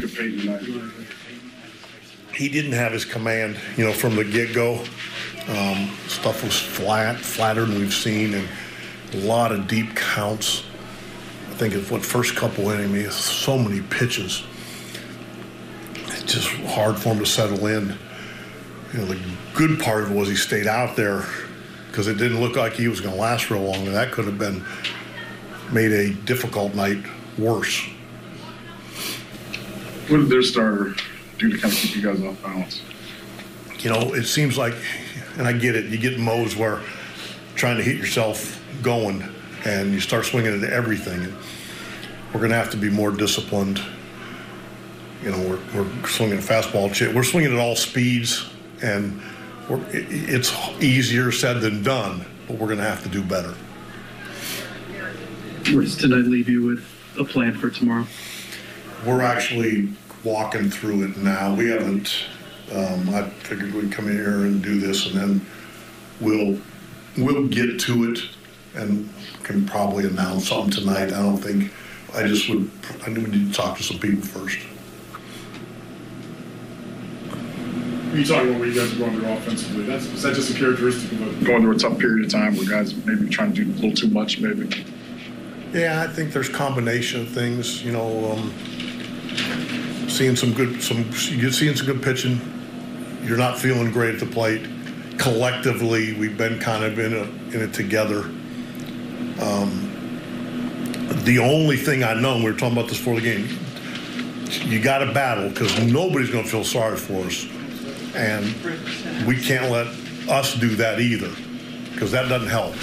tonight? he didn't have his command, you know, from the get-go. Um, stuff was flat, flatter than we've seen, and a lot of deep counts. I think it's what first couple innings, so many pitches. It's just hard for him to settle in. You know, the good part of it was he stayed out there because it didn't look like he was going to last real long, and that could have been made a difficult night worse. What did their starter do to kind of keep you guys off balance? you know, it seems like, and I get it, you get modes where trying to hit yourself going and you start swinging into everything. And we're going to have to be more disciplined. You know, we're, we're swinging a fastball, chip. we're swinging at all speeds, and we're, it, it's easier said than done, but we're going to have to do better. Where does tonight leave you with a plan for tomorrow? We're actually walking through it now. We haven't. Um, I figured we'd come in here and do this, and then we'll we'll get to it, and can probably announce something tonight. I don't think. I just would. I knew we need to talk to some people first. When you talking about where you guys are going to go offensively, that's, is that just a characteristic of a, Going through a tough period of time where guys maybe trying to do a little too much, maybe. Yeah, I think there's combination of things. You know, um, seeing some good, some you're seeing some good pitching. You're not feeling great at the plate. Collectively, we've been kind of in a, in it together. Um, the only thing I know, we were talking about this before the game, you got to battle because nobody's going to feel sorry for us, and we can't let us do that either because that doesn't help.